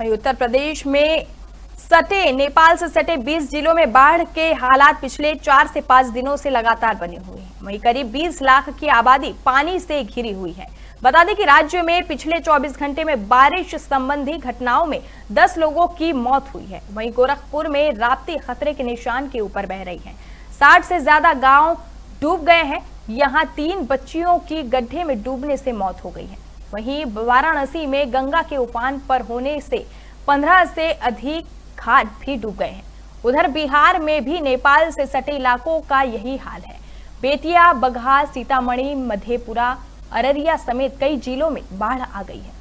वहीं उत्तर प्रदेश में सटे, नेपाल से सटे 20 जिलों में बाढ़ के हालात पिछले चार से पाँच दिनों से लगातार बने हुए हैं। वहीं करीब 20 लाख की आबादी पानी से घिरी हुई है। बता दें कि राज्य में पिछले 24 घंटे में बारिश संबंधी घटनाओं में 10 लोगों की मौत हुई है। वहीं गोरखपुर में राप्ती खतरे के निशान के ऊपर बह रही है। साठ से ज़्यादा गाँव डूब गए हैं। यहाँ तीन बच्चियों की गड्ढे में डूबने से मौत हो गई है। वहीं वाराणसी में गंगा के उफान पर होने से पंद्रह से अधिक घाट भी डूब गए हैं। उधर बिहार में भी नेपाल से सटे इलाकों का यही हाल है। बेतिया बघा सीतामढ़ी, मधेपुरा, अररिया समेत कई जिलों में बाढ़ आ गई है।